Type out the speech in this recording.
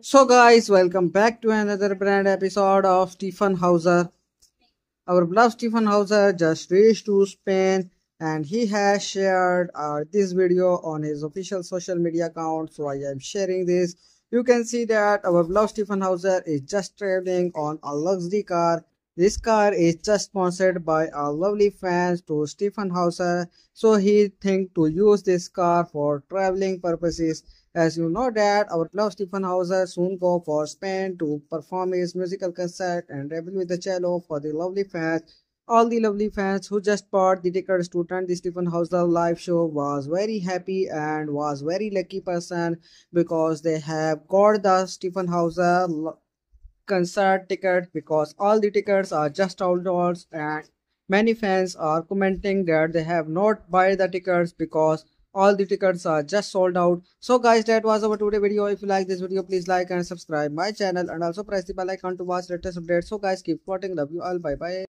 So, guys, welcome back to another brand episode of Stjepan Hauser. Our beloved Stjepan Hauser just reached to Spain and he has shared uh, this video on his official social media account. So, I am sharing this. You can see that our beloved Stjepan Hauser is just traveling on a luxury car. This car is just sponsored by our lovely fans to Stjepan Hauser. So, he think to use this car for traveling purposes as you know that our beloved Stjepan Hauser soon go for Spain to perform his musical concert and rebel with the cello for the lovely fans. All the lovely fans who just bought the tickets to attend the Stjepan Hauser live show was very happy and was very lucky person because they have got the Stjepan Hauser concert ticket because all the tickets are just outdoors and many fans are commenting that they have not buy the tickets because all the tickets are just sold out. So guys that was our today video. If you like this video please like and subscribe my channel and also press the bell icon to watch latest updates. So guys keep watching. Love you all. Bye bye